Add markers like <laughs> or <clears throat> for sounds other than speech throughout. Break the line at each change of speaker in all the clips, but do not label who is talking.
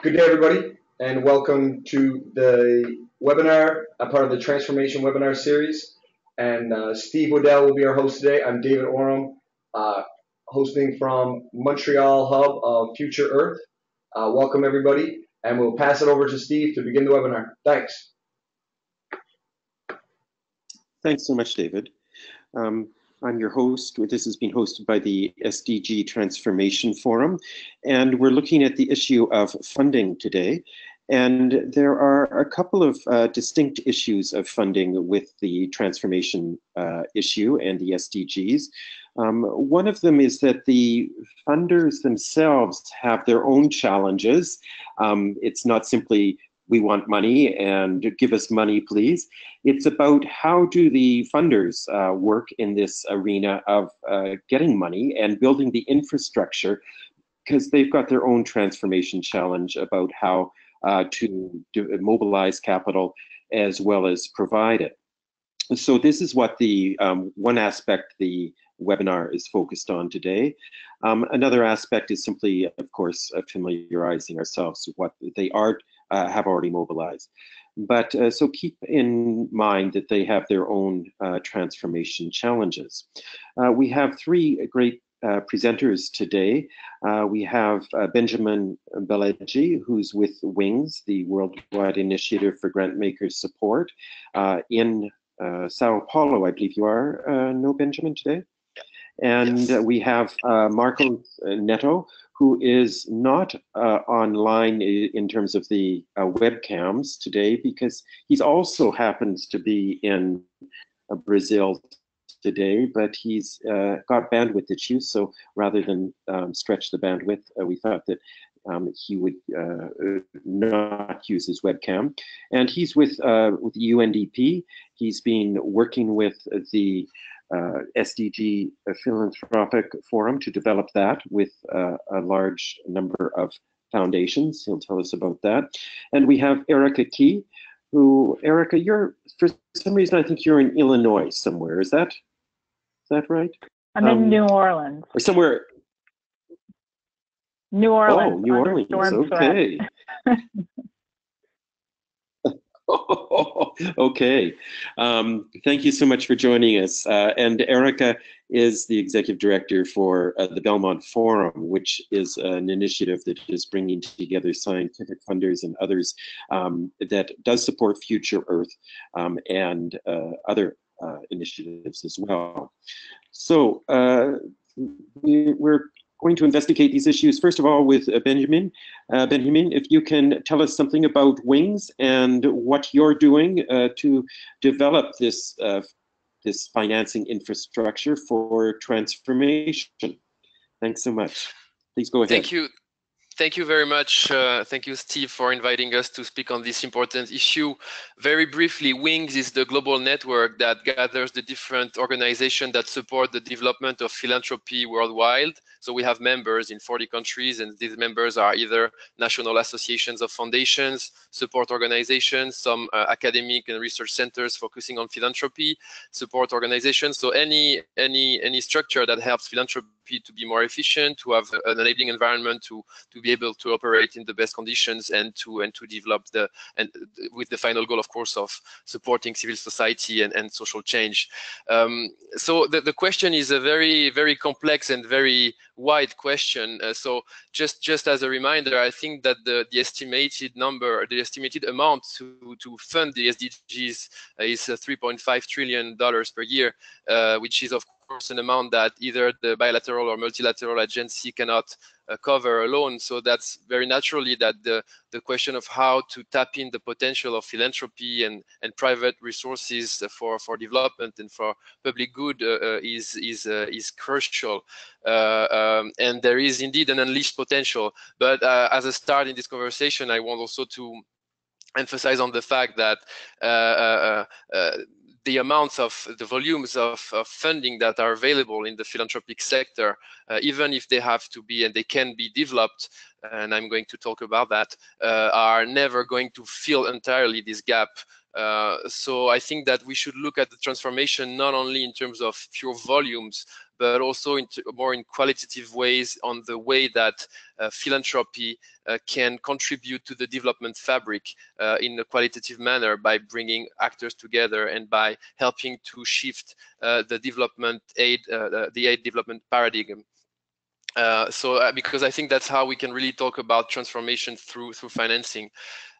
Good day, everybody, and welcome to the webinar, a part of the Transformation webinar series. And uh, Steve Waddell will be our host today. I'm David Oram, uh, hosting from Montreal hub of Future Earth. Uh, welcome, everybody, and we'll pass it over to Steve to begin the webinar. Thanks.
Thanks so much, David. Um, I'm your host. This has been hosted by the SDG Transformation Forum, and we're looking at the issue of funding today. And there are a couple of uh, distinct issues of funding with the transformation uh, issue and the SDGs. Um, one of them is that the funders themselves have their own challenges. Um, it's not simply we want money and give us money, please. It's about how do the funders uh, work in this arena of uh, getting money and building the infrastructure because they've got their own transformation challenge about how uh, to mobilize capital as well as provide it. So this is what the um, one aspect the webinar is focused on today. Um, another aspect is simply, of course, familiarizing ourselves with what they are uh, have already mobilized. But uh, so keep in mind that they have their own uh, transformation challenges. Uh, we have three great uh, presenters today. Uh, we have Benjamin Bellegy, who's with WINGS, the Worldwide Initiative for Grantmakers Support, in Sao Paulo, I believe you are, no, Benjamin, today? And yes. we have Marco Neto, who is not uh, online in terms of the uh, webcams today because he's also happens to be in uh, Brazil today, but he's uh, got bandwidth issues. So rather than um, stretch the bandwidth, uh, we thought that um, he would uh, not use his webcam. And he's with, with UNDP. He's been working with the SDG Philanthropic Forum to develop that with uh, a large number of foundations. He'll tell us about that. And we have Erica Key, who, Erica, you're, for some reason, I think you're in Illinois somewhere. Is that, is that right?
I'm um, in New Orleans.
Or somewhere.
New Orleans.
Oh, New Orleans. Okay. <laughs> <laughs> okay. Um, thank you so much for joining us. Uh, and Erica is the executive director for uh, the Belmont Forum, which is an initiative that is bringing together scientific funders and others um, that does support Future Earth um, and uh, other uh, initiatives as well. So uh, we, we're going to investigate these issues, first of all, with uh, Benjamin. Uh, Benjamin, if you can tell us something about WINGS and what you're doing uh, to develop this, uh, this financing infrastructure for transformation. Thanks so much. Please go ahead.
Thank you. Thank you very much. Uh, thank you, Steve, for inviting us to speak on this important issue. Very briefly, WINGS is the global network that gathers the different organizations that support the development of philanthropy worldwide. So we have members in 40 countries, and these members are either national associations of foundations, support organizations, some uh, academic and research centers focusing on philanthropy, support organizations. So any any any structure that helps philanthropy to be more efficient, to have an enabling environment to to be able to operate in the best conditions and to and to develop the and with the final goal, of course, of supporting civil society and, and social change. Um, so the, the question is a very very complex and very wide question. Uh, so just just as a reminder, I think that the the estimated number, the estimated amount to to fund the SDGs is uh, 3.5 trillion dollars per year, uh, which is of an amount that either the bilateral or multilateral agency cannot uh, cover alone. So that's very naturally that the, the question of how to tap in the potential of philanthropy and, and private resources for, for development and for public good uh, uh is, is, uh, is crucial. Uh, um, and there is indeed an unleashed potential. But uh, as a start in this conversation, I want also to emphasize on the fact that the amounts of the volumes of, of, funding that are available in the philanthropic sector, uh, even if they have to be and they can be developed, and I'm going to talk about that, uh, are never going to fill entirely this gap. Uh, so I think that we should look at the transformation not only in terms of pure volumes, but also in more in qualitative ways on the way that uh, philanthropy uh, can contribute to the development fabric uh, in a qualitative manner by bringing actors together and by helping to shift uh, the development aid, uh, the aid development paradigm. Uh, so because I think that's how we can really talk about transformation through through financing.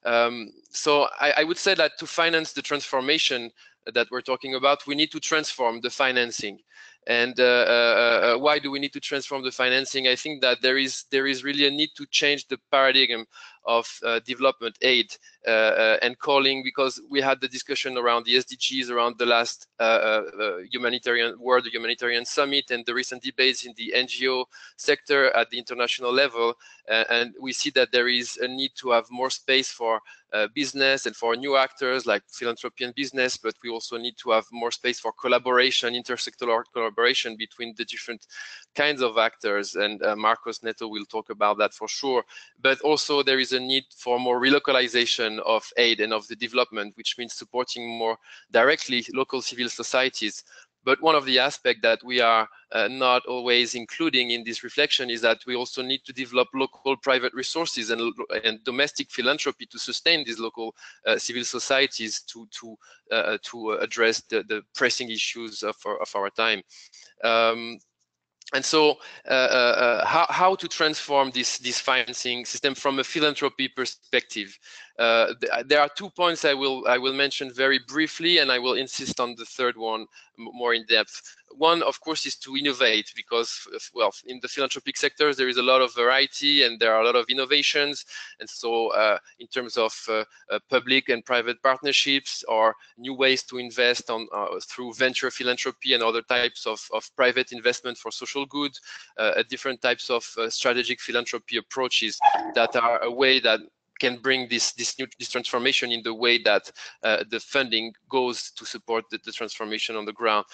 Um, so I, I, would say that to finance the transformation that we're talking about, we need to transform the financing. And uh, uh, uh, why do we need to transform the financing? I think that there is there is really a need to change the paradigm of uh, development aid uh, uh, and calling because we had the discussion around the SDGs around the last humanitarian World Humanitarian Summit and the recent debates in the NGO sector at the international level, and we see that there is a need to have more space for uh, business and for new actors like philanthropy and business, but we also need to have more space for collaboration, intersectoral collaboration between the different kinds of actors. And uh, Marcos Neto will talk about that for sure. But also there is a need for more relocalization of aid and of the development, which means supporting more directly local civil societies. But one of the aspects that we are uh, not always including in this reflection is that we also need to develop local private resources and, and domestic philanthropy to sustain these local uh, civil societies to to uh, to address the, the pressing issues of our, of our time. Um, and so uh, uh, uh, how, how to transform this, this financing system from a philanthropy perspective. Uh, th there are two points I will I will mention very briefly, and I will insist on the third one more in depth. One, of course, is to innovate because, well, in the philanthropic sectors there is a lot of variety and there are a lot of innovations, and so uh, in terms of uh, uh public and private partnerships or new ways to invest on uh, through venture philanthropy and other types of, of private investment for social good, different types of strategic philanthropy approaches that are a way that can bring this this new this transformation in the way that uh, the funding goes to support the, the transformation on the ground.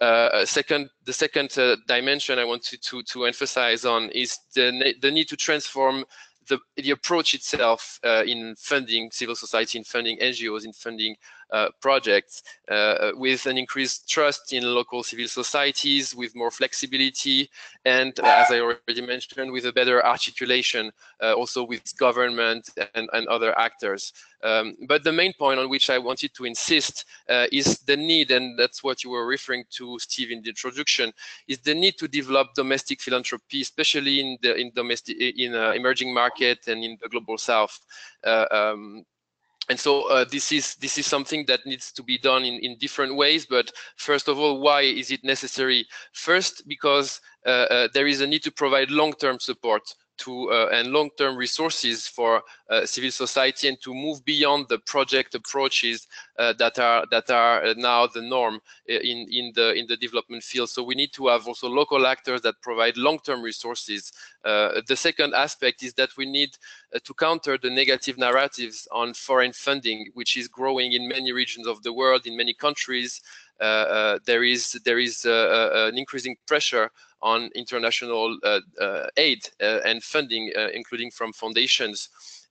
Uh, second, the second uh, dimension I want to, to to emphasize on is the the need to transform the, the approach itself uh, in funding civil society, in funding NGOs, in funding uh, projects, uh, with an increased trust in local civil societies, with more flexibility, and as I already mentioned, with a better articulation uh, also with government and, and other actors. Um, but the main point on which I wanted to insist uh, is the need, and that's what you were referring to, Steve, in the introduction, is the need to develop domestic philanthropy, especially in the in domestic in uh, emerging market and in the global south. Uh, um, and so uh, this is this is something that needs to be done in, in different ways. But first of all, why is it necessary? First, because uh, uh, there is a need to provide long-term support to uh, and long-term resources for uh, civil society and to move beyond the project approaches uh, that are that are now the norm in in the in the development field. So we need to have also local actors that provide long-term resources. Uh, the second aspect is that we need uh, to counter the negative narratives on foreign funding, which is growing in many regions of the world, in many countries. Uh, there is there is an increasing pressure on international uh, uh, aid uh, and funding, including from foundations.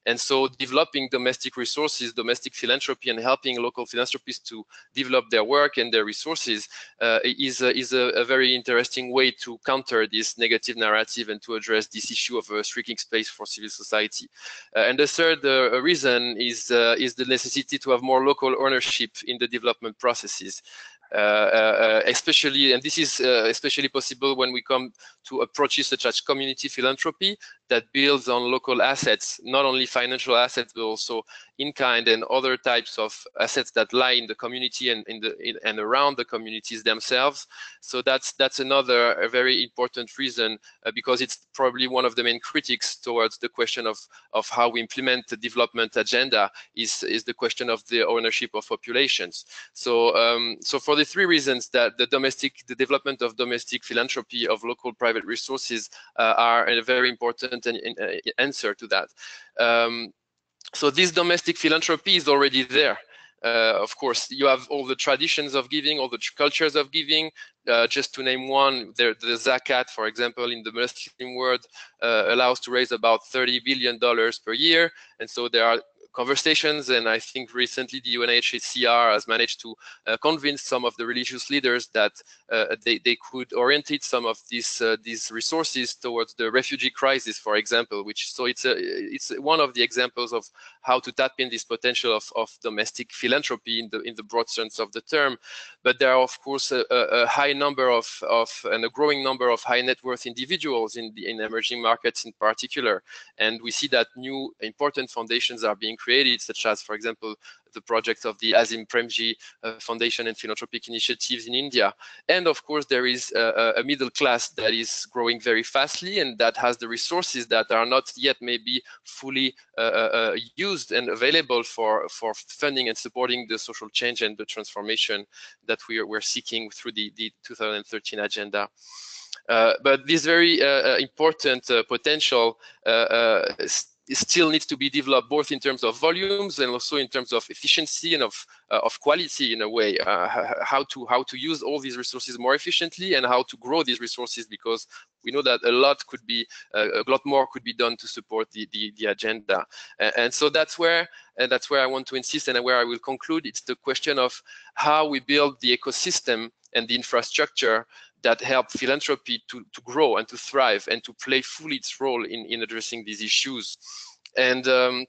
And so developing domestic resources, domestic philanthropy, and helping local philanthropists to develop their work and their resources uh, is, a, is a, a, very interesting way to counter this negative narrative and to address this issue of a shrinking space for civil society. Uh, and the third uh, reason is, is the necessity to have more local ownership in the development processes. Uh, uh, especially, and this is uh, especially possible when we come to approaches such as community philanthropy that builds on local assets, not only financial assets, but also in-kind and other types of assets that lie in the community and in the in, and around the communities themselves. So that's that's another very important reason uh, because it's probably one of the main critics towards the question of of how we implement the development agenda is is the question of the ownership of populations. So um, so for the three reasons that the domestic the development of domestic philanthropy of local private resources uh, are a very important an, an, uh, answer to that. Um, so this domestic philanthropy is already there. Uh, of course, you have all the traditions of giving, all the cultures of giving. Uh, just to name one, the, the zakat, for example, in the Muslim world, uh, allows to raise about 30 billion dollars per year, and so there are conversations. And I think recently the UNHCR has managed to uh, convince some of the religious leaders that uh, they, they could orientate some of these uh, these resources towards the refugee crisis, for example. Which so it's a it's one of the examples of how to tap in this potential of, of domestic philanthropy in the in the broad sense of the term. But there are of course a, a high number of of and a growing number of high net worth individuals in the in emerging markets in particular, and we see that new important foundations are being created, such as, for example, the projects of the Azim Premji uh, Foundation and philanthropic initiatives in India. And of course, there is a, a, middle class that is growing very fastly and that has the resources that are not yet maybe fully uh, uh, uh used and available for, for funding and supporting the social change and the transformation that we are, we're seeking through the, the 2013 agenda. Uh, but this very uh, important potential still needs to be developed both in terms of volumes and also in terms of efficiency and of uh, of quality in a way uh, how to how to use all these resources more efficiently and how to grow these resources because we know that a lot could be uh, a lot more could be done to support the the, the agenda. And, and, so that's where and that's where I want to insist and where I will conclude. It's the question of how we build the ecosystem and the infrastructure that help philanthropy to, to grow and to thrive and to play fully its role in, in addressing these issues. And um,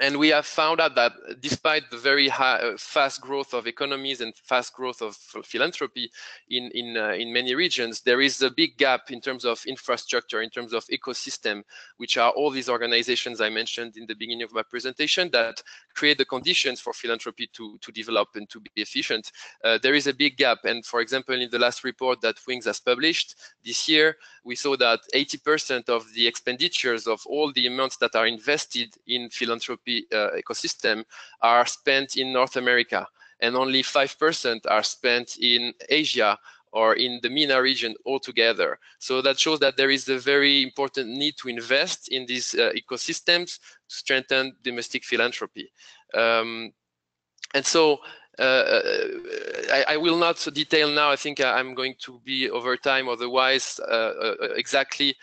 and we have found out that despite the very high, uh, fast growth of economies and fast growth of philanthropy in in uh, in many regions, there is a big gap in terms of infrastructure, in terms of ecosystem, which are all these organizations I mentioned in the beginning of my presentation that create the conditions for philanthropy to to develop and to be efficient. Uh, there is a big gap, and for example, in the last report that Wings has published this year, we saw that 80% of the expenditures of all the amounts that are invested in philanthropy uh, ecosystem are spent in North America, and only 5% are spent in Asia or in the MENA region altogether. So that shows that there is a very important need to invest in these uh, ecosystems to strengthen domestic philanthropy. Um, and so uh, uh, I, I, will not detail now. I think I'm going to be over time. Otherwise, uh, exactly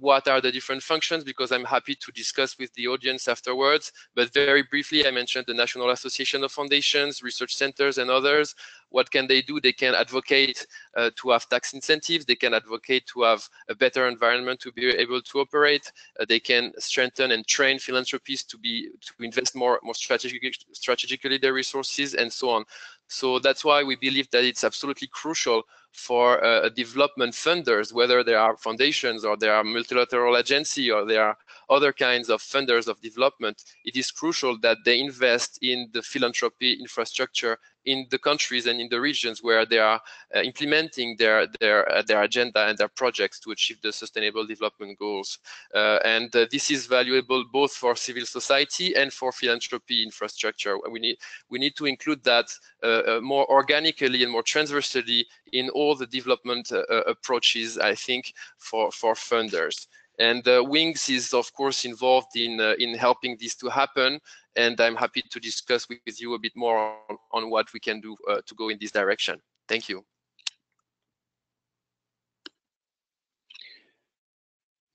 what are the different functions because I'm happy to discuss with the audience afterwards. But very briefly, I mentioned the National Association of Foundations, research centers, and others what can they do? They can advocate uh, to have tax incentives. They can advocate to have a better environment to be able to operate. Uh, they can strengthen and train philanthropies to be to invest more more strategically strategically their resources and so on. So that's why we believe that it's absolutely crucial for uh, development funders, whether they are foundations or they are multilateral agency or they are other kinds of funders of development, it is crucial that they invest in the philanthropy infrastructure in the countries and in the regions where they are uh, implementing their their uh, their agenda and their projects to achieve the sustainable development goals. Uh, and uh, this is valuable both for civil society and for philanthropy infrastructure. We need we need to include that uh, uh, more organically and more transversally in all the development approaches. I think for for funders. And uh, Wings is, of course, involved in uh, in helping this to happen. And I'm happy to discuss with you a bit more on, on what we can do uh, to go in this direction. Thank you.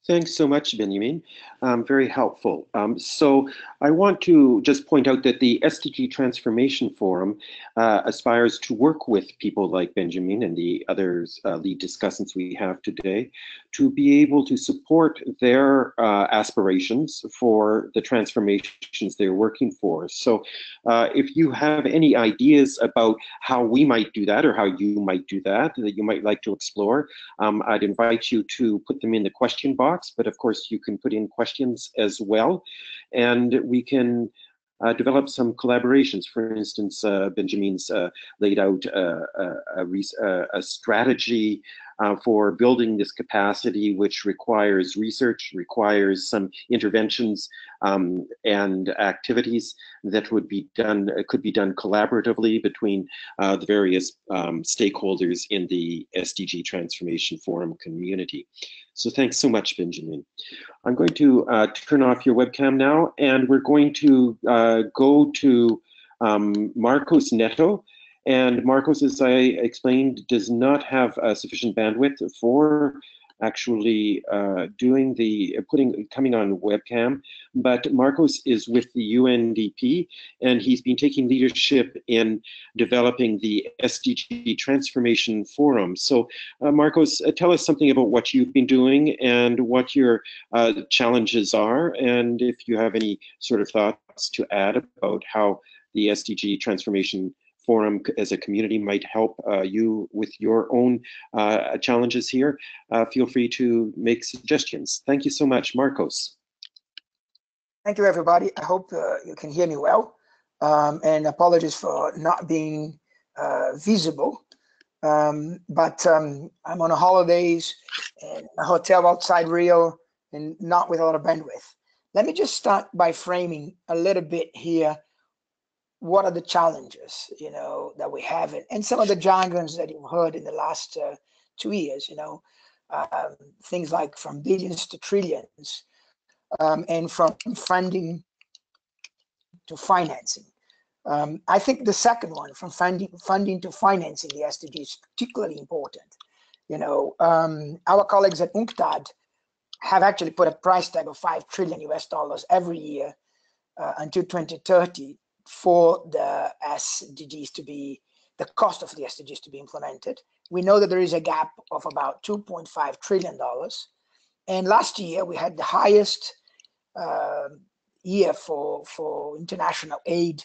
Thanks so much, Benjamin. Um, very helpful. Um, so I want to just point out that the SDG Transformation Forum uh, aspires to work with people like Benjamin and the others uh, lead discussants we have today to be able to support their uh, aspirations for the transformations they're working for. So uh, if you have any ideas about how we might do that or how you might do that that you might like to explore, um, I'd invite you to put them in the question box but of course you can put in questions as well. And we can uh, develop some collaborations. For instance, uh, Benjamin's uh, laid out uh, a, a, a, strategy uh, for building this capacity, which requires research, requires some interventions um, and activities that would be done, could be done collaboratively between uh, the various um, stakeholders in the SDG Transformation Forum community. So thanks so much, Benjamin. I'm going to uh, turn off your webcam now, and we're going to uh, go to um, Marcos Neto. And Marcos, as I explained, does not have uh, sufficient bandwidth for actually uh, doing the putting coming on webcam, but Marcos is with the UNDP and he's been taking leadership in developing the SDG Transformation Forum. So, uh, Marcos, uh, tell us something about what you've been doing and what your uh, challenges are, and if you have any sort of thoughts to add about how the SDG Transformation forum as a community might help uh, you with your own uh, challenges here, uh, feel free to make suggestions. Thank you so much, Marcos.
Thank you, everybody. I hope uh, you can hear me well. Um, and apologies for not being uh, visible. Um, but um, I'm on a holidays in a hotel outside Rio and not with a lot of bandwidth. Let me just start by framing a little bit here what are the challenges you know that we have and, and some of the jargons that you've heard in the last uh, two years you know um, things like from billions to trillions um, and from funding to financing. Um, i think the second one from funding funding to financing the sdg is particularly important you know. Um, our colleagues at unctad have actually put a price tag of 5 trillion us dollars every year uh, until 2030 for the SDGs to be, the cost of the SDGs to be implemented. We know that there is a gap of about $2.5 trillion. And last year we had the highest uh, year for, for international aid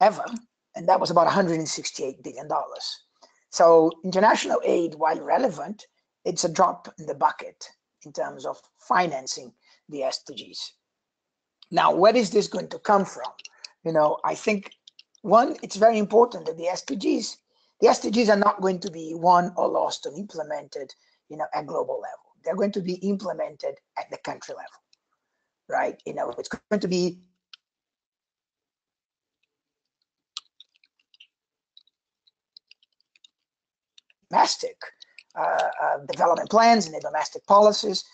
ever, and that was about $168 billion. So international aid, while relevant, it's a drop in the bucket in terms of financing the SDGs. Now, where is this going to come from? You know, I think one, it's very important that the SDGs, the SDGs are not going to be won or lost or implemented, you know, at global level. They're going to be implemented at the country level, right? You know, it's going to be domestic uh, uh, development plans and the domestic policies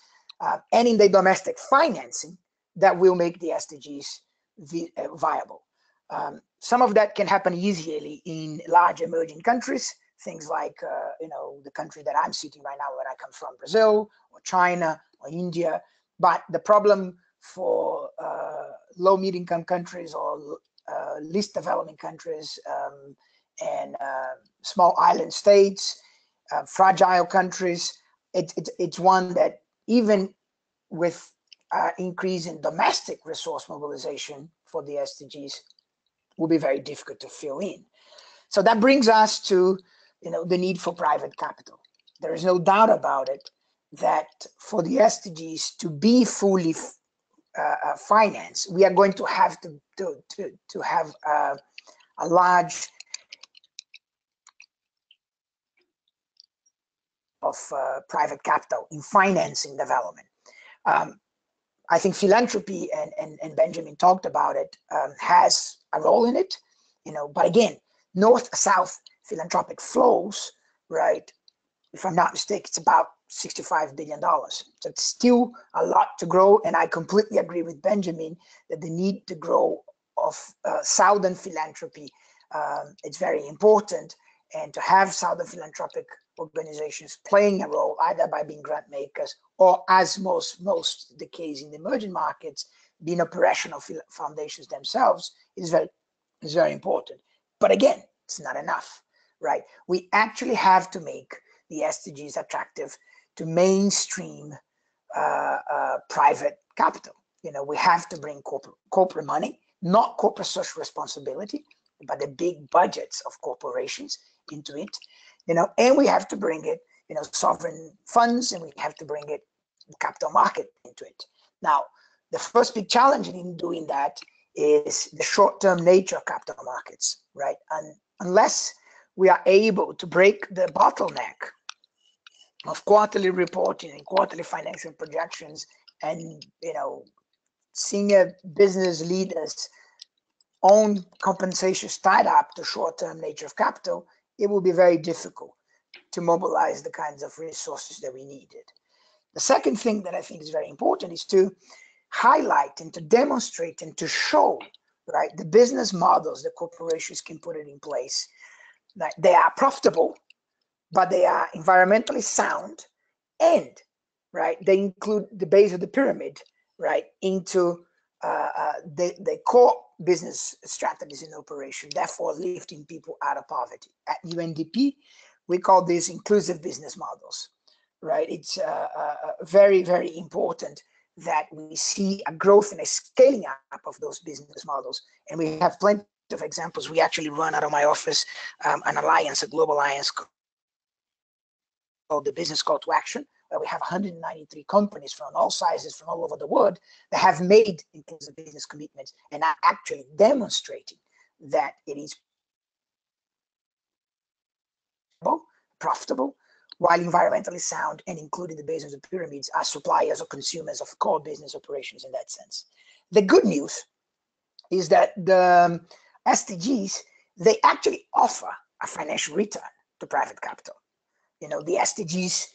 uh, and in the domestic financing that will make the SDGs viable. Um, some of that can happen easily in large emerging countries, things like, uh, you know, the country that I'm sitting right now where I come from, Brazil or China or India. But the problem for uh, low mid income countries or uh, least developing countries um, and uh, small island states, uh, fragile countries, it, it, it's one that even with uh, increase in domestic resource mobilization for the SDGs will be very difficult to fill in. So that brings us to you know the need for private capital. There is no doubt about it that for the SDGs to be fully uh, uh, financed, we are going to have to to to, to have uh, a large of uh, private capital in financing development. Um, I think philanthropy and, and, and Benjamin talked about it um, has a role in it, you know, but again, north-south philanthropic flows, right? If I'm not mistaken, it's about $65 billion. So it's still a lot to grow. And I completely agree with Benjamin that the need to grow of uh, Southern philanthropy, um, it's very important. And to have Southern philanthropic organizations playing a role either by being grant makers or as most most the case in the emerging markets being operational foundations themselves is very is very important. But again it's not enough right? We actually have to make the sdgs attractive to mainstream uh, uh, private capital. You know we have to bring corporate corporate money not corporate social responsibility but the big budgets of corporations into it you know, and we have to bring it, you know, sovereign funds and we have to bring it capital market into it. Now, the first big challenge in doing that is the short-term nature of capital markets, right? And unless we are able to break the bottleneck of quarterly reporting and quarterly financial projections and, you know, senior business leaders own compensation tied up to short-term nature of capital, it will be very difficult to mobilize the kinds of resources that we needed. The second thing that I think is very important is to highlight and to demonstrate and to show right the business models that corporations can put it in place that they are profitable but they are environmentally sound and right? They include the base of the pyramid, right, into uh, uh, the, the core business strategies in operation, therefore lifting people out of poverty. At UNDP, we call these inclusive business models, right? It's uh, uh, very, very important that we see a growth and a scaling up of those business models. And we have plenty of examples. We actually run out of my office um, an alliance, a global alliance called the Business Call to Action, we have 193 companies from all sizes from all over the world that have made inclusive business commitments and are actually demonstrating that it is profitable while environmentally sound and including the base of the pyramids as suppliers or consumers of core business operations in that sense. The good news is that the um, SDGs, they actually offer a financial return to private capital. You know, the SDGs,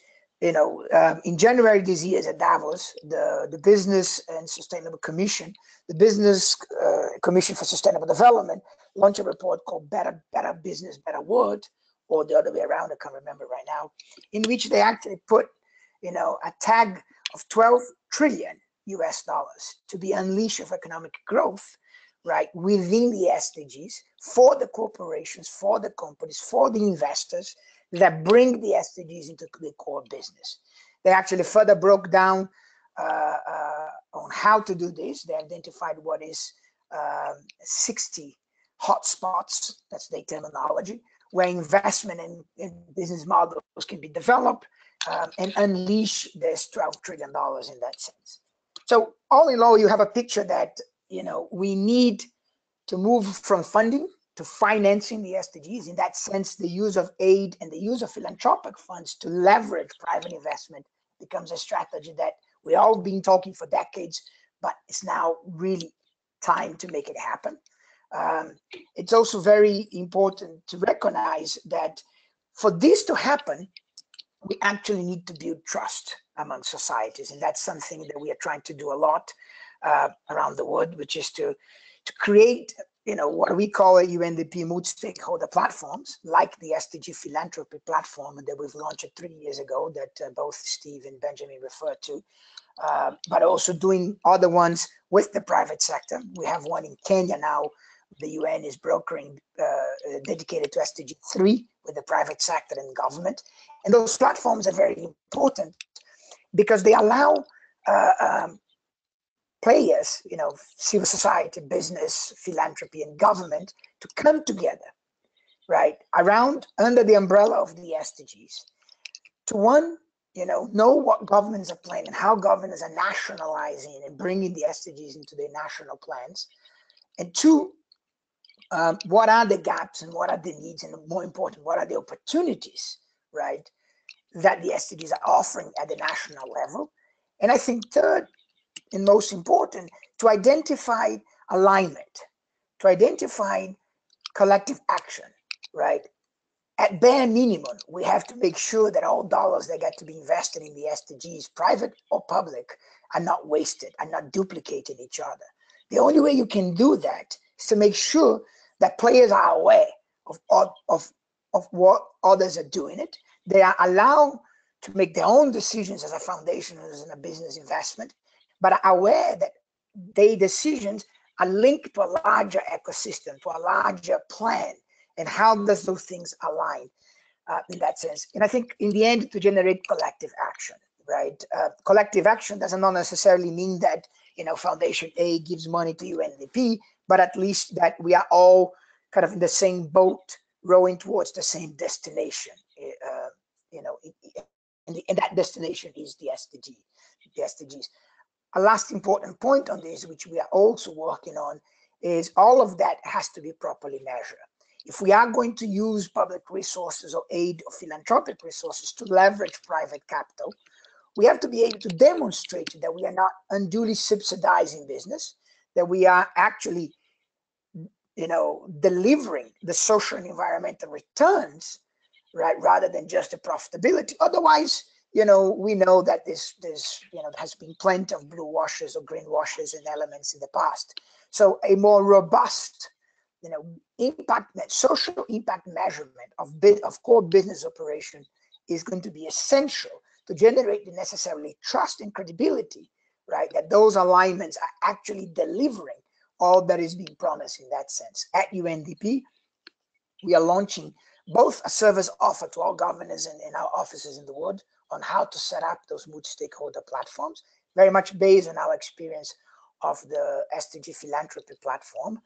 you know, um, in January this year at Davos, the, the Business and Sustainable Commission, the Business uh, Commission for Sustainable Development, launched a report called Better, Better Business, Better World, or the other way around, I can't remember right now, in which they actually put, you know, a tag of 12 trillion US dollars to be unleashed of economic growth, right, within the SDGs for the corporations, for the companies, for the investors that bring the SDGs into the core business. They actually further broke down uh, uh, on how to do this. They identified what is um, 60 hotspots, that's their terminology, where investment in, in business models can be developed um, and unleash this $12 trillion in that sense. So all in all, you have a picture that, you know, we need to move from funding to financing the SDGs. In that sense, the use of aid and the use of philanthropic funds to leverage private investment becomes a strategy that we all been talking for decades, but it's now really time to make it happen. Um, it's also very important to recognize that for this to happen, we actually need to build trust among societies. And that's something that we are trying to do a lot uh, around the world, which is to, to create you know what we call a UNDP multi-stakeholder platforms, like the SDG philanthropy platform that we've launched three years ago that uh, both Steve and Benjamin referred to, uh, but also doing other ones with the private sector. We have one in Kenya now the UN is brokering uh, dedicated to SDG 3 with the private sector and government. And those platforms are very important because they allow uh, um, players, you know, civil society, business, philanthropy, and government to come together, right, around under the umbrella of the SDGs to one, you know, know what governments are planning and how governments are nationalizing and bringing the SDGs into their national plans. And two, um, what are the gaps and what are the needs and more important what are the opportunities right that the sdgs are offering at the national level and i think third and most important to identify alignment to identify collective action right? At bare minimum we have to make sure that all dollars that get to be invested in the sdgs private or public are not wasted are not duplicating each other. The only way you can do that is to make sure that players are aware of, of, of what others are doing it. They are allowed to make their own decisions as a foundation, as a business investment, but aware that their decisions are linked to a larger ecosystem, to a larger plan, and how does those things align uh, in that sense? And I think in the end, to generate collective action, right? Uh, collective action does not necessarily mean that you know Foundation A gives money to UNDP, but at least that we are all kind of in the same boat rowing towards the same destination eh, uh, you know and, the, and, that destination is the sdg the sdgs a last important point on this which we are also working on is all of that has to be properly measured. If we are going to use public resources or aid or philanthropic resources to leverage private capital we have to be able to demonstrate that we are not unduly subsidizing business that we are actually you know delivering the social and environmental returns right rather than just the profitability. Otherwise you know we know that this this you know has been plenty of blue washes or green washes and elements in the past so a more robust you know impact social impact measurement of of core business operation is going to be essential to generate the necessarily trust and credibility, right? That those alignments are actually delivering all that is being promised in that sense. At UNDP, we are launching both a service offer to all governors and, and our offices in the world on how to set up those multi-stakeholder platforms, very much based on our experience of the SDG philanthropy platform.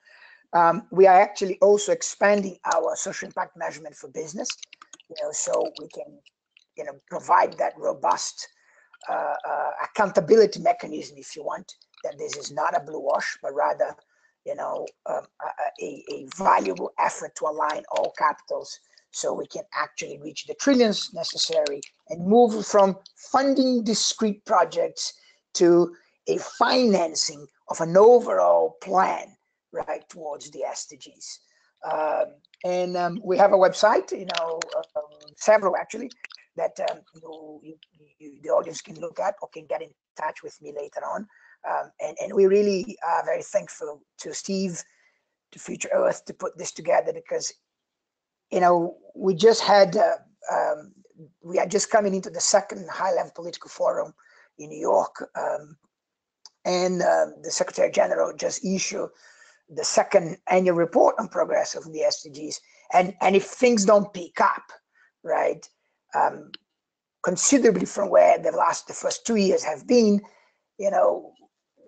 Um, we are actually also expanding our social impact measurement for business, you know, so we can, you know, provide that robust uh, uh, accountability mechanism, if you want, that this is not a blue wash, but rather, you know, um, a, a valuable effort to align all capitals so we can actually reach the trillions necessary and move from funding discrete projects to a financing of an overall plan right towards the SDGs. Um, and um, we have a website, you know, um, several actually, that um, you, you, you, the audience can look at or can get in touch with me later on. Um, and, and we really are very thankful to Steve, to Future Earth, to put this together because, you know, we just had, uh, um, we are just coming into the second high-level political forum in New York, and uh, the Secretary General just issued the second annual report on progress of the SDGs. And, and if things don't pick up, right, um, considerably from where the last, the first two years have been, you know,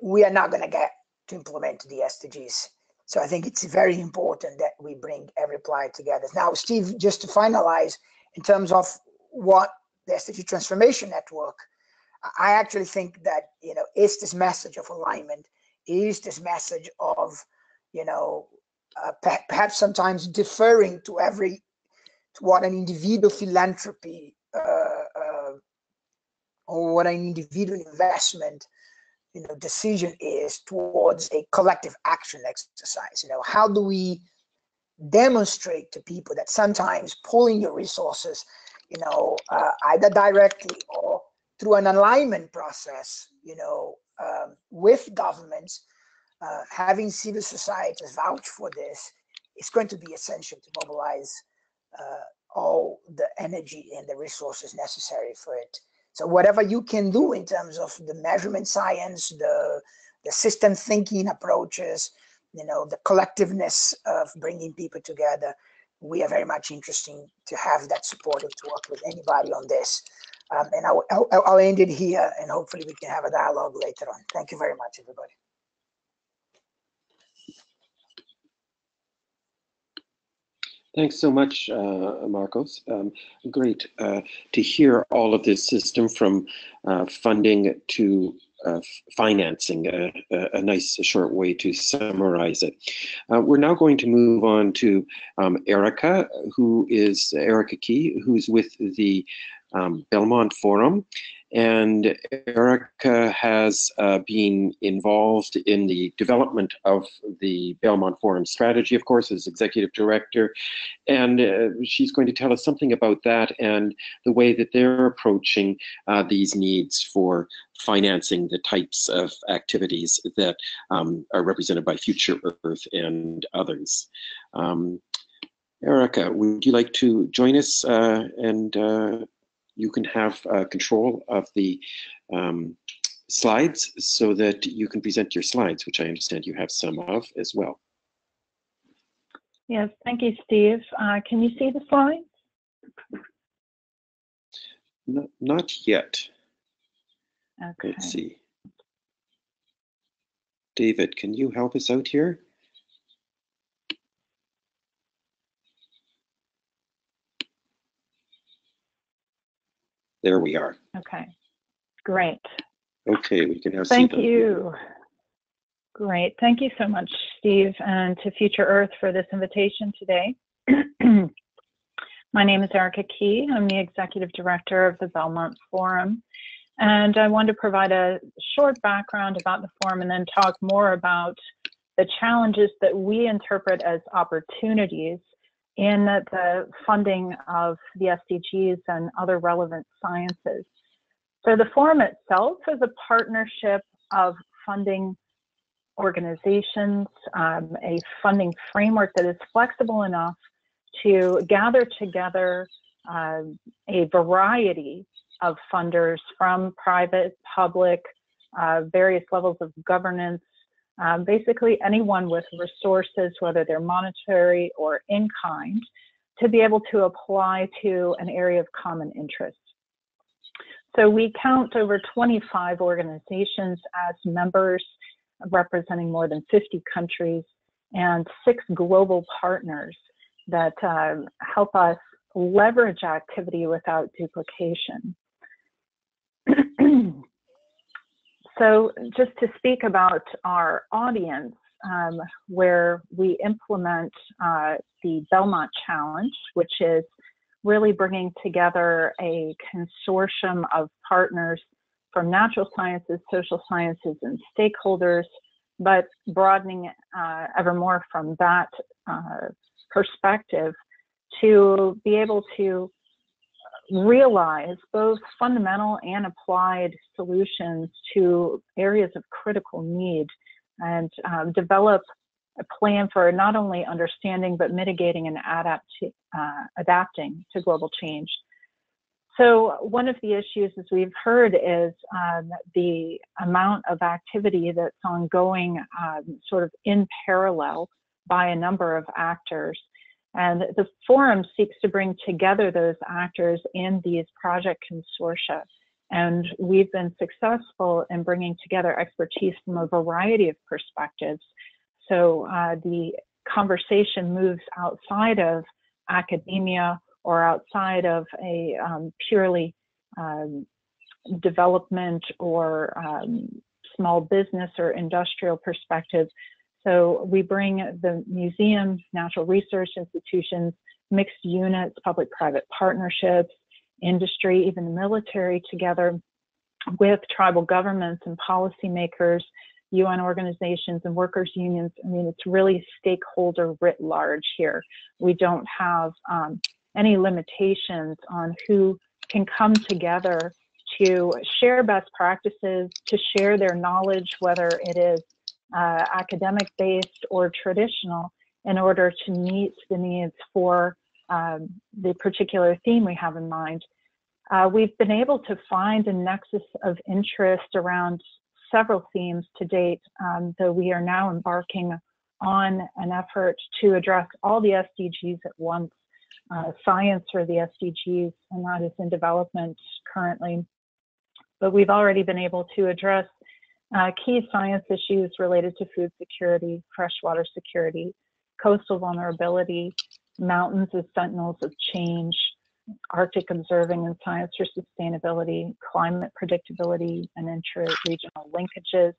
we are not going to get to implement the SDGs. So I think it's very important that we bring every player together. Now, Steve, just to finalize, in terms of what the SDG Transformation Network, I actually think that, you know, is this message of alignment, is this message of you know, uh, perhaps sometimes deferring to every to what an individual philanthropy uh, uh, or what an individual investment you know decision is towards a collective action exercise you know how do we demonstrate to people that sometimes pulling your resources you know uh, either directly or through an alignment process you know um, with governments uh, having civil society vouch for this is going to be essential to mobilize uh, all the energy and the resources necessary for it. So whatever you can do in terms of the measurement science, the the system thinking approaches, you know, the collectiveness of bringing people together, we are very much interested to have that support and to work with anybody on this. Um, and I'll, I'll, I'll end it here and hopefully we can have a dialogue later on. Thank you very much, everybody.
Thanks so much, uh, Marcos. Um, great uh, to hear all of this system from uh, funding to uh, financing, a, a, nice short way to summarize it. Uh, we're now going to move on to um, Erica, who is Erica Key, who's with the um, Belmont Forum. And Erica has uh, been involved in the development of the Belmont Forum strategy, of course, as executive director. And uh, she's going to tell us something about that and the way that they're approaching uh, these needs for financing the types of activities that um, are represented by Future Earth and others. Um, Erica, would you like to join us uh, and uh, you can have uh, control of the um, slides so that you can present your slides, which I understand you have some of as well.
Yes, thank you, Steve. Uh, can you see the slides?
No, not yet.
Okay.
Let's see. David, can you help us out here? There we are.
Okay, great.
Okay, we can now
Thank you. Great. Thank you so much, Steve, and to Future Earth for this invitation today. <clears throat> My name is Erica Key. I'm the Executive Director of the Belmont Forum. And I want to provide a short background about the forum and then talk more about the challenges that we interpret as opportunities in the funding of the SDGs and other relevant sciences. So the forum itself is a partnership of funding organizations, um, a funding framework that is flexible enough to gather together uh, a variety of funders from private, public, uh, various levels of governance, um, basically anyone with resources, whether they're monetary or in kind, to be able to apply to an area of common interest. So we count over 25 organizations as members representing more than 50 countries and six global partners that uh, help us leverage activity without duplication. <clears throat> so just to speak about our audience, um, where we implement uh, the Belmont Challenge, which is really bringing together a consortium of partners from natural sciences, social sciences, and stakeholders, but broadening uh, ever more from that uh, perspective to be able to realize both fundamental and applied solutions to areas of critical need and um, develop a plan for not only understanding but mitigating and adapt uh, adapting to global change. So one of the issues, as we've heard, is um, the amount of activity that's ongoing, um, sort of in parallel by a number of actors. And the forum seeks to bring together those actors in these project consortia. And we've been successful in bringing together expertise from a variety of perspectives. So uh, the conversation moves outside of academia or outside of a um, purely um, development or um, small business or industrial perspective so we bring the museums, natural research institutions, mixed units, public-private partnerships, industry, even the military together with tribal governments and policymakers, UN organizations and workers unions. I mean, it's really stakeholder writ large here. We don't have um, any limitations on who can come together to share best practices, to share their knowledge, whether it is uh, academic based or traditional in order to meet the needs for um, the particular theme we have in mind. Uh, we've been able to find a nexus of interest around several themes to date, um, though we are now embarking on an effort to address all the SDGs at once, uh, science for the SDGs, and that is in development currently. But we've already been able to address uh, key science issues related to food security, freshwater security, coastal vulnerability, mountains as sentinels of change, Arctic observing and science for sustainability, climate predictability, and intra-regional linkages.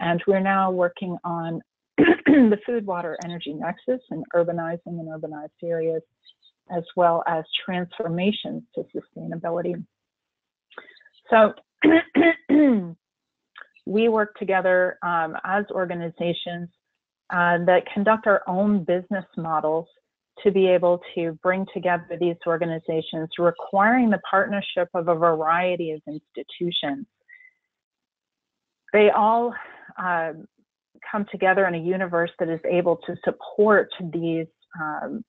And we're now working on <clears throat> the food, water, energy nexus and urbanizing and urbanized areas, as well as transformations to sustainability. So <clears throat> we work together um, as organizations uh, that conduct our own business models to be able to bring together these organizations, requiring the partnership of a variety of institutions. They all uh, come together in a universe that is able to support these um,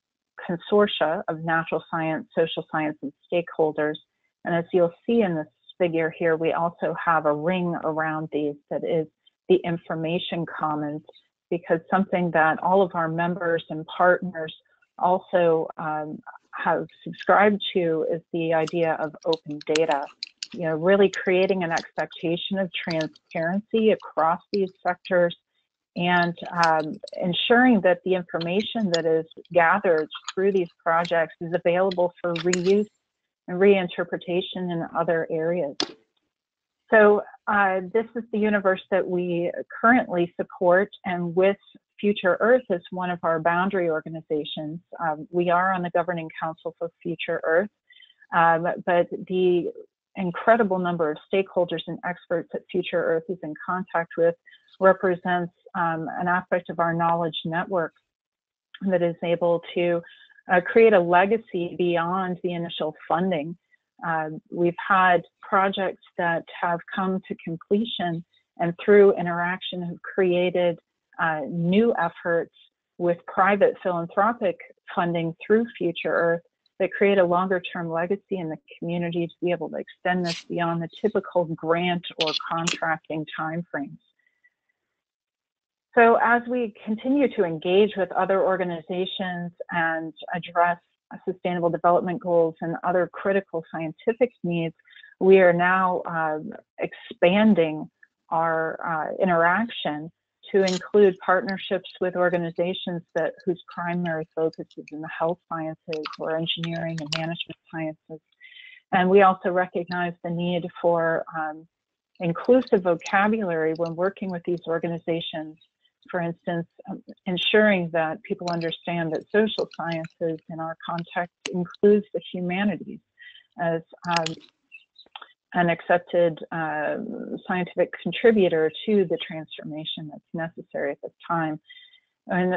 consortia of natural science, social science, and stakeholders. And as you'll see in this figure here, we also have a ring around these that is the information commons, because something that all of our members and partners also um, have subscribed to is the idea of open data. You know, really creating an expectation of transparency across these sectors and um, ensuring that the information that is gathered through these projects is available for reuse and reinterpretation in other areas. So uh, this is the universe that we currently support and with Future Earth as one of our boundary organizations. Um, we are on the Governing Council for Future Earth, um, but the incredible number of stakeholders and experts that Future Earth is in contact with represents um, an aspect of our knowledge network that is able to uh, create a legacy beyond the initial funding. Uh, we've had projects that have come to completion and through interaction have created uh, new efforts with private philanthropic funding through Future Earth that create a longer term legacy in the community to be able to extend this beyond the typical grant or contracting timeframes. So as we continue to engage with other organizations and address sustainable development goals and other critical scientific needs, we are now uh, expanding our uh, interaction to include partnerships with organizations that whose primary focus is in the health sciences or engineering and management sciences. And we also recognize the need for um, inclusive vocabulary when working with these organizations. For instance, um, ensuring that people understand that social sciences in our context includes the humanities as um, an accepted uh, scientific contributor to the transformation that's necessary at this time. And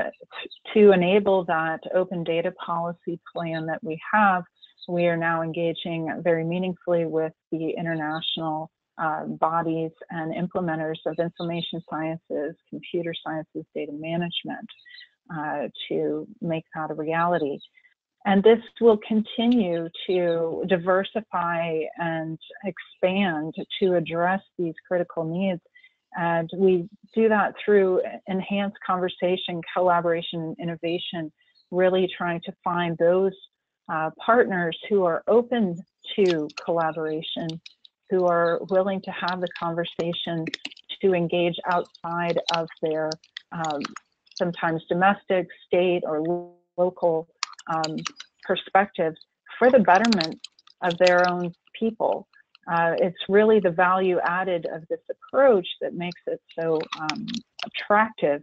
to enable that open data policy plan that we have, we are now engaging very meaningfully with the international uh, bodies and implementers of information sciences, computer sciences, data management uh, to make that a reality. And this will continue to diversify and expand to address these critical needs. And we do that through enhanced conversation, collaboration, innovation, really trying to find those uh, partners who are open to collaboration, who are willing to have the conversation to engage outside of their um, sometimes domestic, state, or local um, perspectives for the betterment of their own people. Uh, it's really the value added of this approach that makes it so um, attractive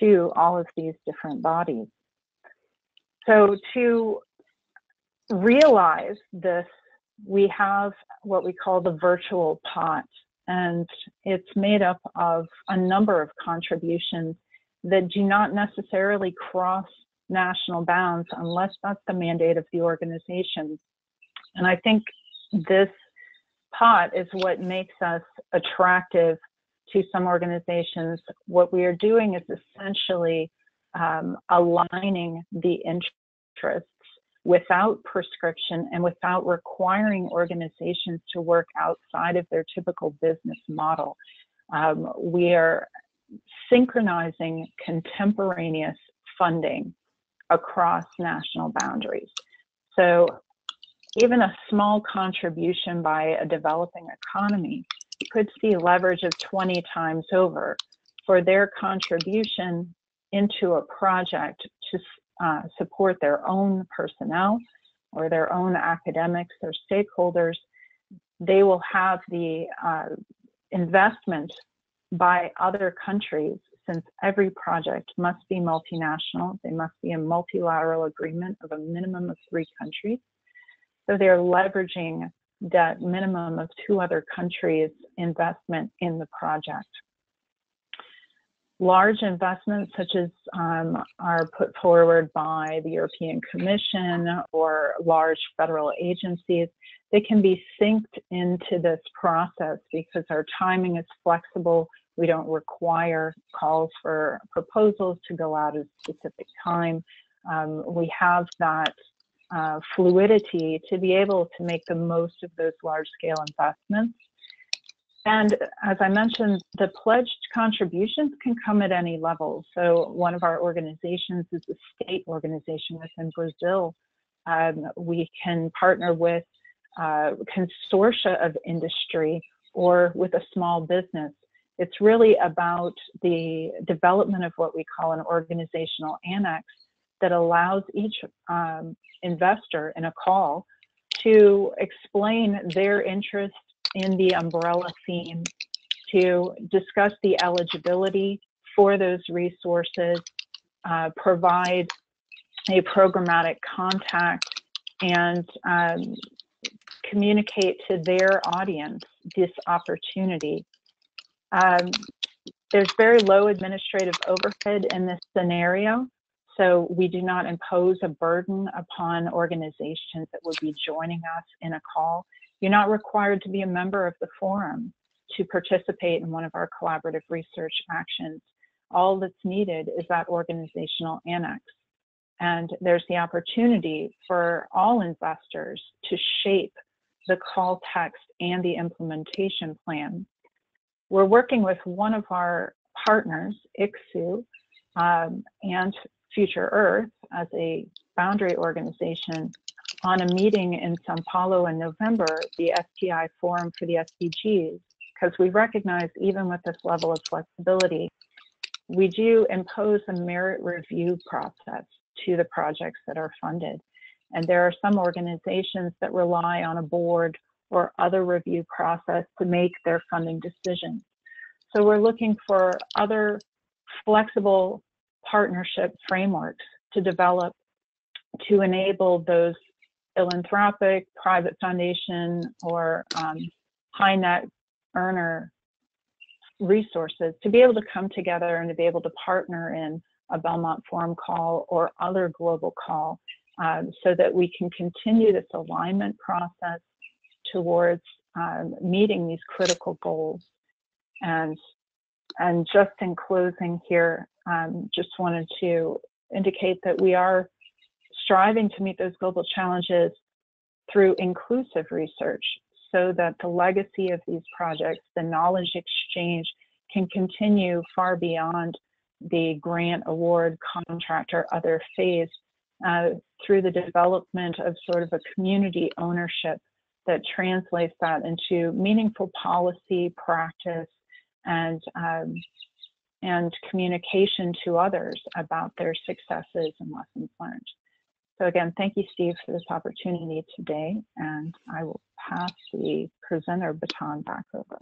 to all of these different bodies. So to realize this, we have what we call the virtual pot, and it's made up of a number of contributions that do not necessarily cross national bounds unless that's the mandate of the organization. And I think this pot is what makes us attractive to some organizations. What we are doing is essentially um, aligning the interests without prescription and without requiring organizations to work outside of their typical business model. Um, we are synchronizing contemporaneous funding across national boundaries. So even a small contribution by a developing economy could see leverage of 20 times over for their contribution into a project to uh, support their own personnel or their own academics or stakeholders. They will have the uh, investment by other countries since every project must be multinational, they must be a multilateral agreement of a minimum of three countries. So they're leveraging that minimum of two other countries' investment in the project. Large investments, such as um, are put forward by the European Commission or large federal agencies, they can be synced into this process because our timing is flexible we don't require calls for proposals to go out at a specific time. Um, we have that uh, fluidity to be able to make the most of those large scale investments. And as I mentioned, the pledged contributions can come at any level. So one of our organizations is a state organization within Brazil. Um, we can partner with uh, consortia of industry or with a small business it's really about the development of what we call an organizational annex that allows each um, investor in a call to explain their interest in the umbrella theme, to discuss the eligibility for those resources, uh, provide a programmatic contact, and um, communicate to their audience this opportunity um, there's very low administrative overhead in this scenario, so we do not impose a burden upon organizations that would be joining us in a call. You're not required to be a member of the forum to participate in one of our collaborative research actions. All that's needed is that organizational annex. And there's the opportunity for all investors to shape the call text and the implementation plan. We're working with one of our partners, ICSU, um, and Future Earth as a boundary organization on a meeting in Sao Paulo in November, the STI Forum for the SDGs, because we recognize even with this level of flexibility, we do impose a merit review process to the projects that are funded. And there are some organizations that rely on a board or other review process to make their funding decisions. So we're looking for other flexible partnership frameworks to develop to enable those philanthropic, private foundation, or um, high net earner resources to be able to come together and to be able to partner in a Belmont Forum call or other global call um, so that we can continue this alignment process towards um, meeting these critical goals. And, and just in closing here, um, just wanted to indicate that we are striving to meet those global challenges through inclusive research so that the legacy of these projects, the knowledge exchange, can continue far beyond the grant award contract or other phase uh, through the development of sort of a community ownership that translates that into meaningful policy practice and um, and communication to others about their successes and lessons learned. So again, thank you, Steve, for this opportunity today, and I will pass the presenter baton back over.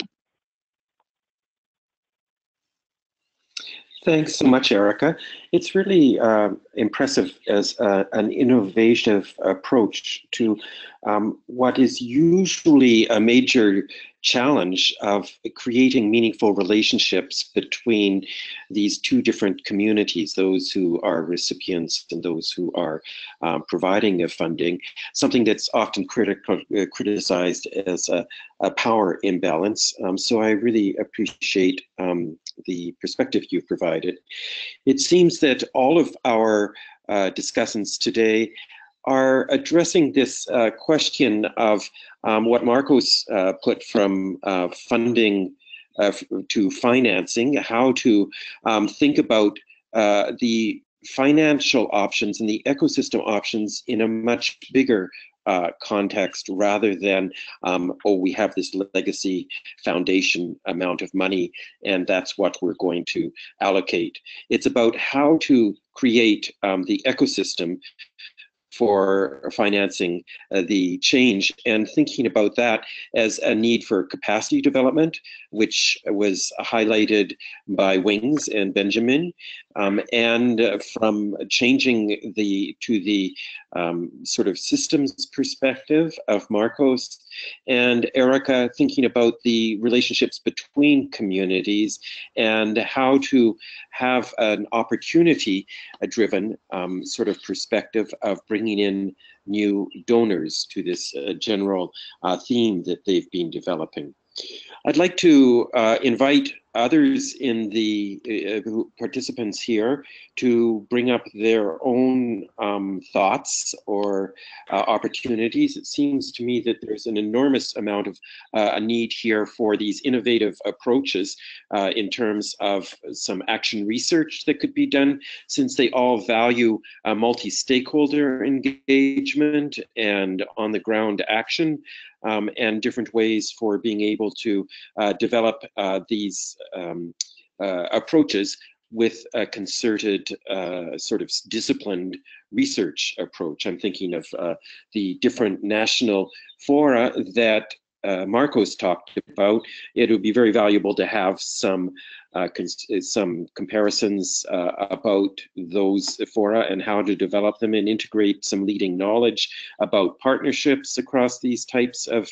Thanks so much, Erica. It's really uh, impressive as uh, an innovative approach to um, what is usually a major challenge of creating meaningful relationships between these two different communities, those who are recipients and those who are um, providing the funding, something that's often critical, uh, criticized as a, a power imbalance. Um, so I really appreciate um, the perspective you've provided. It seems that all of our uh, discussants today are addressing this uh, question of um, what Marcos uh, put from uh, funding uh, to financing, how to um, think about uh, the financial options and the ecosystem options in a much bigger uh, context rather than, um, oh, we have this legacy foundation amount of money and that's what we're going to allocate. It's about how to create um, the ecosystem for financing uh, the change and thinking about that as a need for capacity development, which was highlighted by WINGS and Benjamin, um, and uh, from changing the to the um, sort of systems perspective of Marcos and Erica thinking about the relationships between communities and how to have an opportunity driven um, sort of perspective of bringing in new donors to this uh, general uh, theme that they've been developing. I'd like to uh, invite others in the uh, participants here to bring up their own um, thoughts or uh, opportunities. It seems to me that there's an enormous amount of uh, a need here for these innovative approaches uh, in terms of some action research that could be done since they all value multi-stakeholder engagement and on-the-ground action um, and different ways for being able to uh, develop uh, these um, uh, approaches with a concerted uh, sort of disciplined research approach. I'm thinking of uh, the different national fora that uh, Marcos talked about, it would be very valuable to have some uh, some comparisons uh, about those fora and how to develop them and integrate some leading knowledge about partnerships across these types of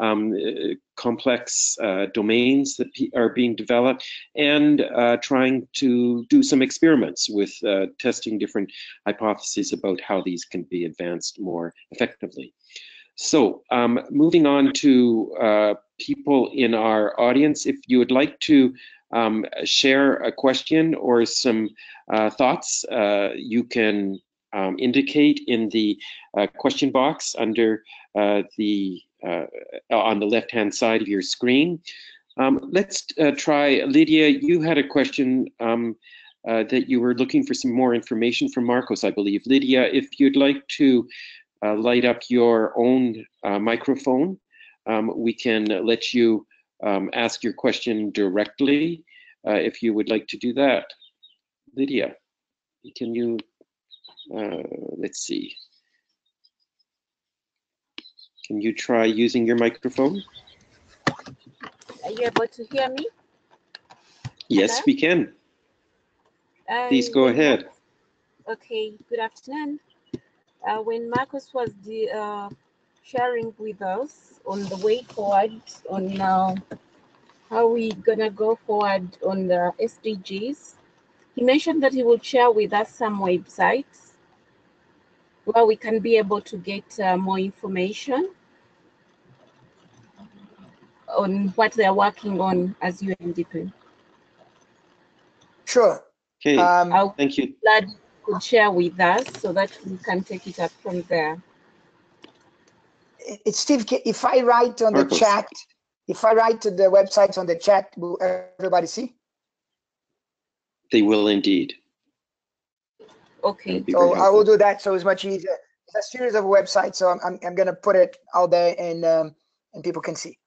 um, uh, complex uh, domains that are being developed and uh, trying to do some experiments with testing different hypotheses about how these can be advanced more effectively. So um, moving on to uh, people in our audience, if you would like to um, share a question or some uh, thoughts, uh, you can um, indicate in the uh, question box under uh, the uh, on the left-hand side of your screen. Um, let's uh, try, Lydia, you had a question um, that you were looking for some more information from Marcos, I believe. Lydia, if you'd like to light up your own microphone, um, we can let you um, ask your question directly if you would like to do that. Lydia, can you, let's see. Can you try using your microphone?
Are you able to hear me?
Yes,
Hello?
we can. Please go ahead.
Okay, good afternoon. Uh, when Marcos was the, uh, sharing with us on the way forward on uh, how we gonna go forward on the SDGs, he mentioned that he would share with us some websites where we can be able to get uh, more information on what they're working on as UNDP.
Sure.
Okay,
Um,
thank you.
glad you could share with us so that we can take it up from there.
It- it's Steve, if I write on the chat, if I write to the websites on the chat, will everybody see?
They will indeed.
Okay,
So I will do that. So it's much easier. It's a series of websites. So I'm, I'm, I'm gonna put it out there and, um, and people can see.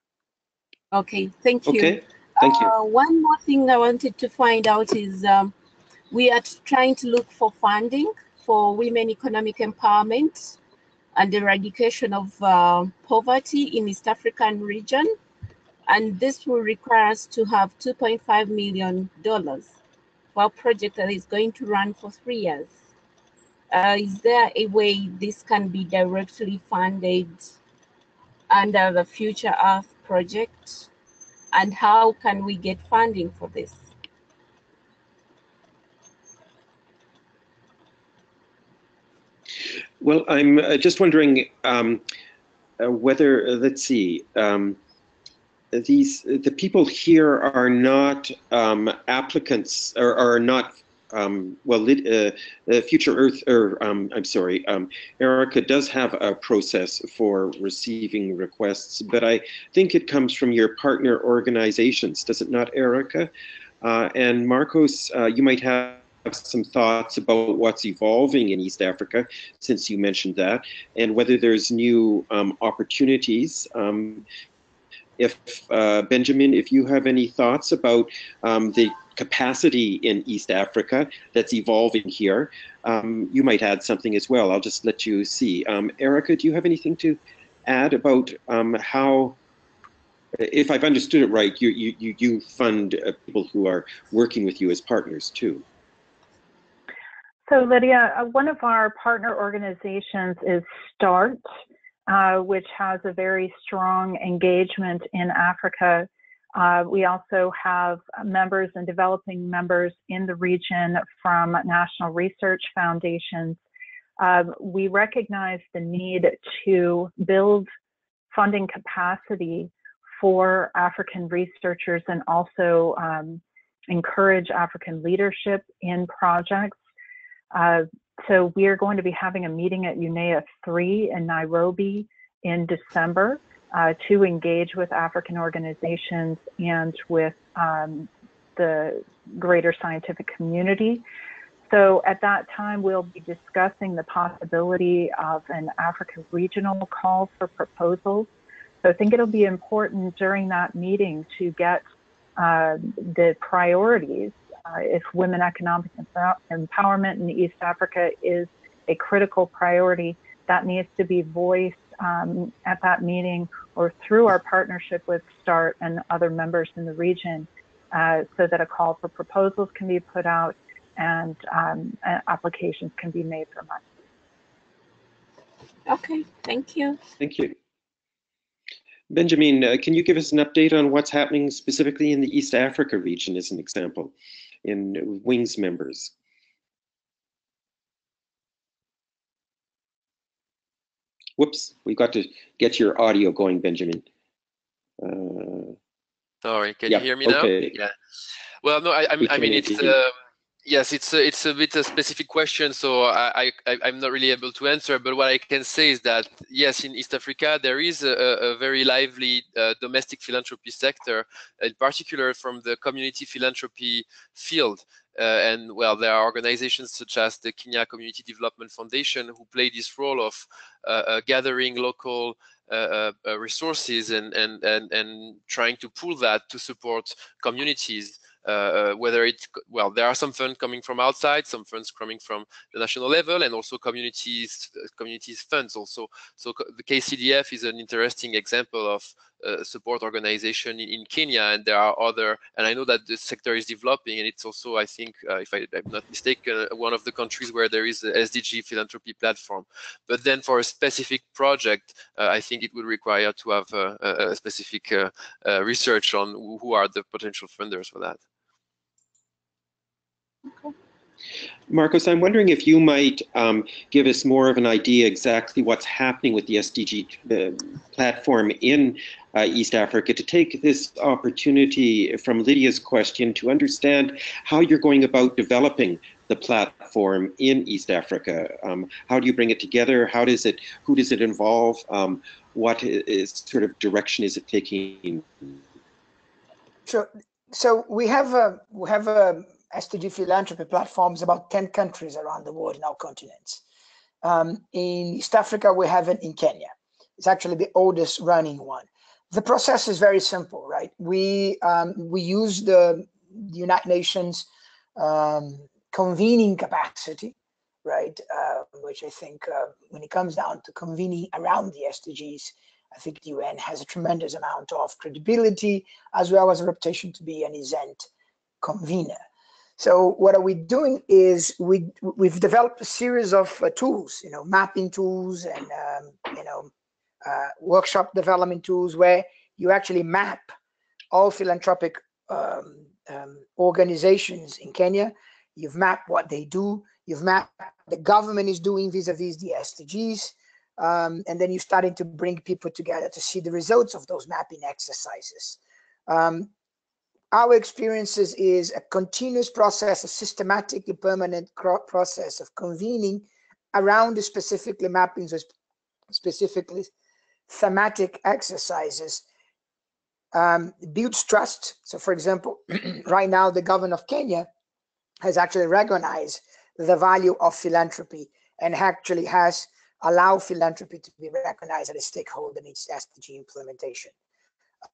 okay, thank you.
Okay, thank you.
Uh, one more thing I wanted to find out is um, we are trying to look for funding for women economic empowerment and eradication of uh, poverty in East African region. And this will require us to have $2.5 million for a project that is going to run for three years. Uh, is there a way this can be directly funded under the Future Earth project? And how can we get funding for this?
Well, I'm uh, just wondering um, uh, whether, uh, let's see, um, these the people here are not um, applicants or are not um, well. uh, Future Earth, or um, I'm sorry, um, Erica does have a process for receiving requests, but I think it comes from your partner organizations, does it not, Erica? Uh, and Marcos, uh, you might have some thoughts about what's evolving in East Africa, since you mentioned that, and whether there's new um, opportunities. Um, if uh, Benjamin, if you have any thoughts about um, the capacity in East Africa that's evolving here, um, you might add something as well. I'll just let you see. Um, Erica, do you have anything to add about um, how? If I've understood it right, you you you, fund uh, people who are working with you as partners too.
So Lydia, uh, one of our partner organizations is START, uh, which has a very strong engagement in Africa. Uh, we also have members and developing members in the region from national research foundations. Um, we recognize the need to build funding capacity for African researchers and also um, encourage African leadership in projects. Uh, so we are going to be having a meeting at UNEA 3 in Nairobi in December uh, to engage with African organizations and with um, the greater scientific community. So at that time, we'll be discussing the possibility of an Africa regional call for proposals. So I think it'll be important during that meeting to get uh, the priorities if women economic empowerment in East Africa is a critical priority, that needs to be voiced um, at that meeting or through our partnership with START and other members in the region uh, so that a call for proposals can be put out and um, applications can be made for money.
Okay, thank you.
Thank you. Benjamin, uh, can you give us an update on what's happening specifically in the East Africa region as an example? In WINGS members. Whoops, we've got to get your audio going, Benjamin. Uh,
Sorry, can
yeah,
you hear me now?
okay.
Yeah. Well, no, I, I, I mean, it's uh, Yes, it's a, it's a bit a specific question, so I, I I'm not really able to answer. But what I can say is that yes, in East Africa there is a, a very lively uh, domestic philanthropy sector, in particular from the community philanthropy field. Uh, and well, there are organizations such as the Kenya Community Development Foundation who play this role of uh, uh gathering local uh, uh, resources and, and and and trying to pool that to support communities. Uh, uh, whether it's well there are some funds coming from outside some funds coming from the national level and also communities uh, communities funds also so the KCDF is an interesting example of uh, support organization in, in, Kenya, and there are other. And I know that the sector is developing, and it's also, I think, uh, if I, am not mistaken, uh, one of the countries where there is a SDG philanthropy platform. But then for a specific project, I think it would require to have a, a specific research on who are the potential funders for that.
Marcos, I'm wondering if you might um, give us more of an idea exactly what's happening with the SDG uh, platform in uh, East Africa to take this opportunity from Lydia's question to understand how you're going about developing the platform in East Africa. Um, how do you bring it together? How does it, who does it involve? Um, what is sort of direction is it taking?
Sure. So we have a, we have a SDG philanthropy platforms about 10 countries around the world in our continents. Um, in East Africa, we have it in Kenya. It's actually the oldest running one. The process is very simple, right? We um, we use the, the United Nations um, convening capacity, right? Uh, which I think uh, when it comes down to convening around the SDGs, I think the UN has a tremendous amount of credibility as well as a reputation to be an event convener. So what are we doing is we we've developed a series of uh, tools, you know, mapping tools and um, you know uh, workshop development tools where you actually map all philanthropic um, um, organizations in Kenya. You've mapped what they do. You've mapped the government is doing vis-a-vis the SDGs. Um, and then you're starting to bring people together to see the results of those mapping exercises. Um, our experiences is a continuous process, a systematic and permanent process of convening around the specifically mappings or specifically thematic exercises um, builds trust. So for example, <clears throat> right now the government of Kenya has actually recognized the value of philanthropy and actually has allowed philanthropy to be recognized as a stakeholder in its SDG implementation.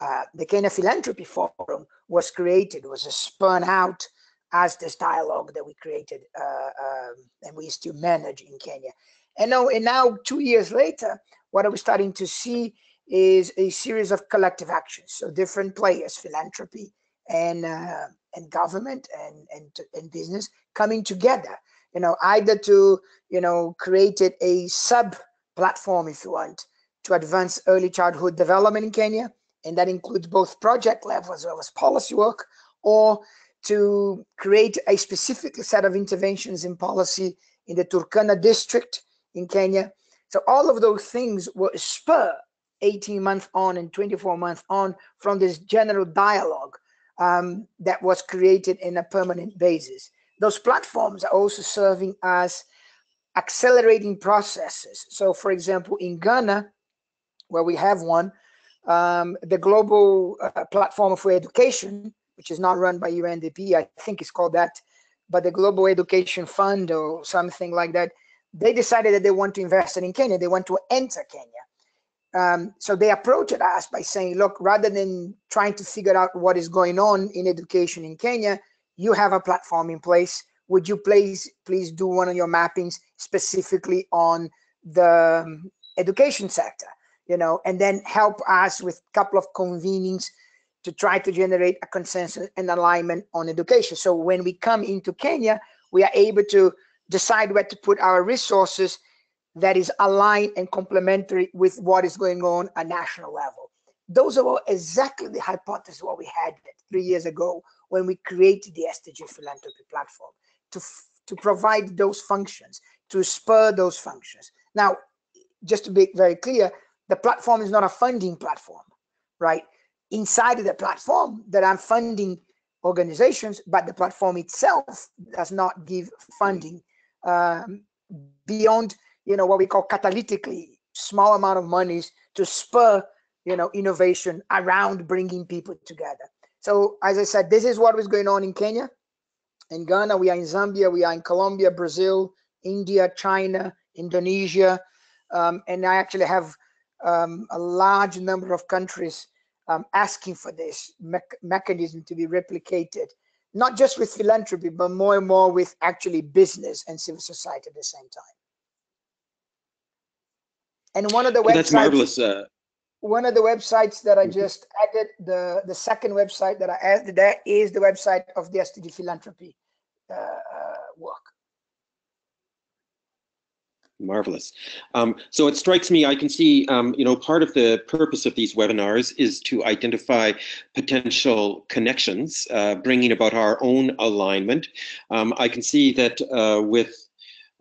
Uh, the Kenya Philanthropy Forum was created, was a spun out as this dialogue that we created uh, um, and we still manage in Kenya. And now, and now, two years later, what we starting to see is a series of collective actions. So different players, philanthropy and uh, and government and, and and business coming together. You know, either to you know created a sub platform, if you want, to advance early childhood development in Kenya and that includes both project level as well as policy work, or to create a specific set of interventions in policy in the Turkana district in Kenya. So all of those things were spur 18 months on and 24 months on from this general dialogue um, that was created in a permanent basis. Those platforms are also serving as accelerating processes. So for example, in Ghana, where we have one, um, the global uh, platform for education, which is not run by UNDP, I think it's called that, but the Global Education Fund or something like that, they decided that they want to invest in Kenya. They want to enter Kenya. Um, so they approached us by saying, look, rather than trying to figure out what is going on in education in Kenya, you have a platform in place. Would you please please do one of your mappings specifically on the um, education sector? You know, and then help us with a couple of convenings to try to generate a consensus and alignment on education. So when we come into Kenya, we are able to decide where to put our resources that is aligned and complementary with what is going on at national level. Those are all exactly the hypothesis what we had three years ago when we created the SDG philanthropy platform to, to provide those functions, to spur those functions. Now, just to be very clear, the platform is not a funding platform, right? Inside of the platform that I'm funding organizations, but the platform itself does not give funding um, beyond, you know, what we call catalytically small amount of monies to spur, you know, innovation around bringing people together. So as I said, this is what was going on in Kenya, in Ghana, we are in Zambia, we are in Colombia, Brazil, India, China, Indonesia, um, and I actually have um, a large number of countries um, asking for this me mechanism to be replicated, not just with philanthropy, but more and more with actually business and civil society at the same time. And one of the websites.
That's marvelous. Uh,
one of the websites that I just added, the the second website that I added there is the website of the SDG philanthropy uh, uh, work.
Marvelous. Um, so it strikes me, I can see, um, you know, part of the purpose of these webinars is to identify potential connections, uh, bringing about our own alignment. Um, I can see that uh, with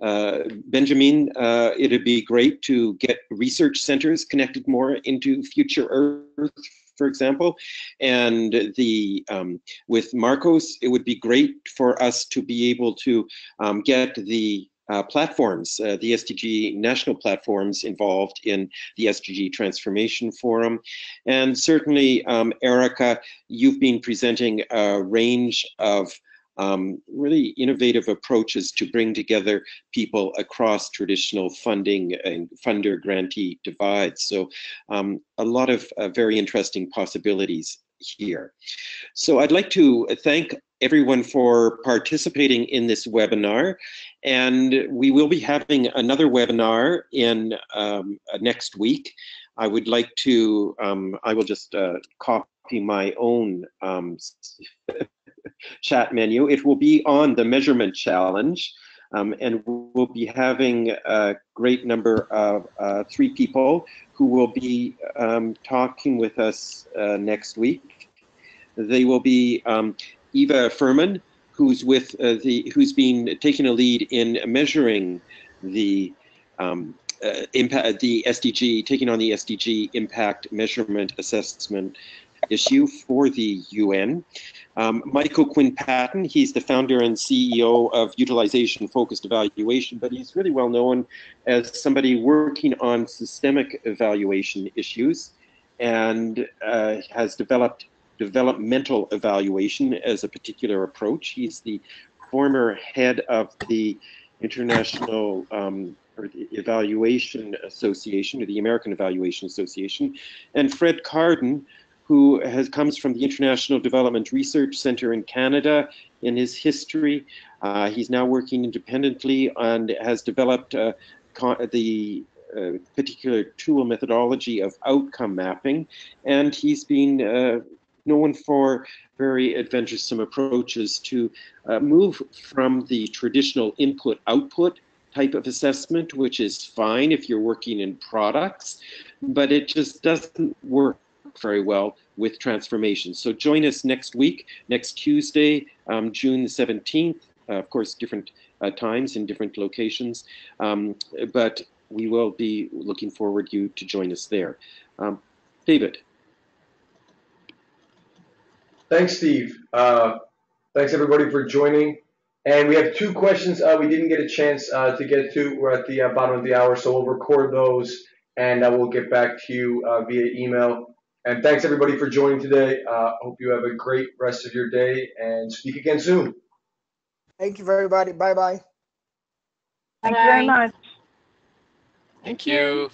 uh, Benjamin, uh, it'd be great to get research centers connected more into Future Earth for example. And the um, with Marcos, it would be great for us to be able to um, get the uh, platforms, uh, the SDG national platforms involved in the SDG Transformation Forum. And certainly, um, Erica, you've been presenting a range of um, really innovative approaches to bring together people across traditional funding and funder grantee divides. So um, a lot of uh, very interesting possibilities here. So I'd like to thank everyone for participating in this webinar. And we will be having another webinar in um, next week. I would like to, um, I will just uh, copy my own um, <laughs> chat menu. It will be on the measurement challenge. Um, and we'll be having a great number of uh, three people who will be um, talking with us uh, next week. They will be um, Eeva Furman, who's with uh, the who's been taking a lead in measuring the um, uh, impact the SDG, taking on the SDG impact measurement assessment issue for the UN. Um, Michael Quinn Patton, he's the founder and CEO of Utilization Focused Evaluation, but he's really well known as somebody working on systemic evaluation issues and uh, has developed developmental evaluation as a particular approach. He's the former head of the International um, Evaluation Association, or the American Evaluation Association, and Fred Carden, who has comes from the International Development Research Center in Canada in his history. Uh, he's now working independently and has developed uh, the uh, particular tool methodology of outcome mapping, and he's been uh, known for very adventuresome approaches to uh, move from the traditional input output type of assessment, which is fine if you're working in products, but it just doesn't work very well with transformation. So join us next week, next Tuesday, um, June the 17th. Uh, of course, different uh, times in different locations, um, but we will be looking forward you to join us there. Um, David.
Thanks, Steve. Uh, thanks everybody for joining. And we have two questions uh, we didn't get a chance uh, to get to. We're at the uh, bottom of the hour, so we'll record those and we'll get back to you via email. And thanks everybody for joining today. Uh, hope you have a great rest of your day and speak again soon.
Thank you, everybody. Bye bye.
Thank you very much.
Thank you.